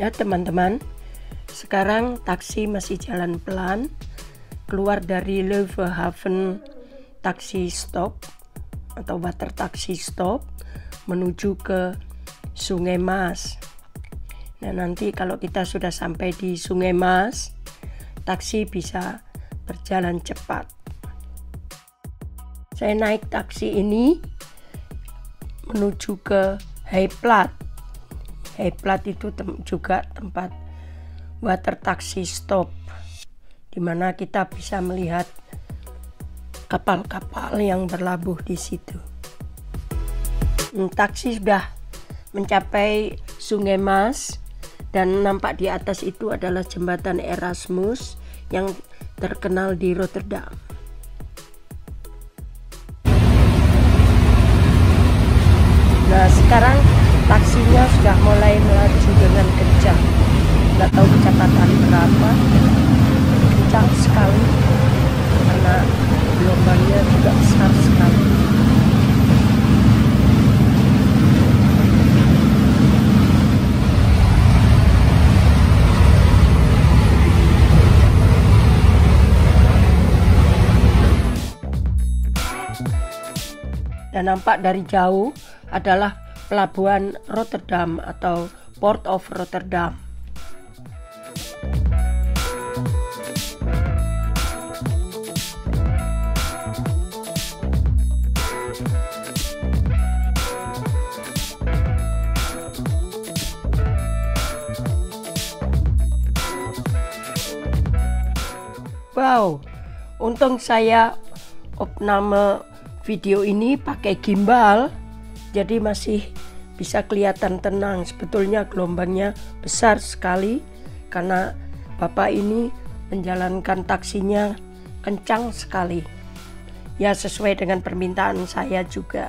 Ya teman-teman, sekarang taksi masih jalan pelan keluar dari Leeuwenhaven taksi stop atau water taksi stop menuju ke Sungai Mas. Nah, nanti kalau kita sudah sampai di Sungai Mas, taksi bisa berjalan cepat. Saya naik taksi ini menuju ke Haiplat. Haiplat itu tem juga tempat water taxi stop di mana kita bisa melihat kapal-kapal yang berlabuh di situ. Hmm, taksi sudah mencapai Sungai Mas dan nampak di atas itu adalah jembatan Erasmus yang terkenal di Rotterdam. Nah sekarang taksinya sudah mulai melaju dengan kencang. Nggak tahu kecepatan berapa, kencang sekali karena gelombangnya juga besar sekali. Dan nampak dari jauh adalah pelabuhan Rotterdam atau Port of Rotterdam. Wow, untung saya opname video ini pakai gimbal jadi masih bisa kelihatan tenang. Sebetulnya gelombangnya besar sekali karena bapak ini menjalankan taksinya kencang sekali. Ya sesuai dengan permintaan saya juga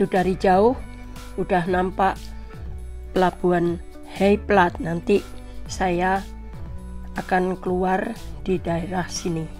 itu dari jauh udah nampak pelabuhan Heiplat nanti saya akan keluar di daerah sini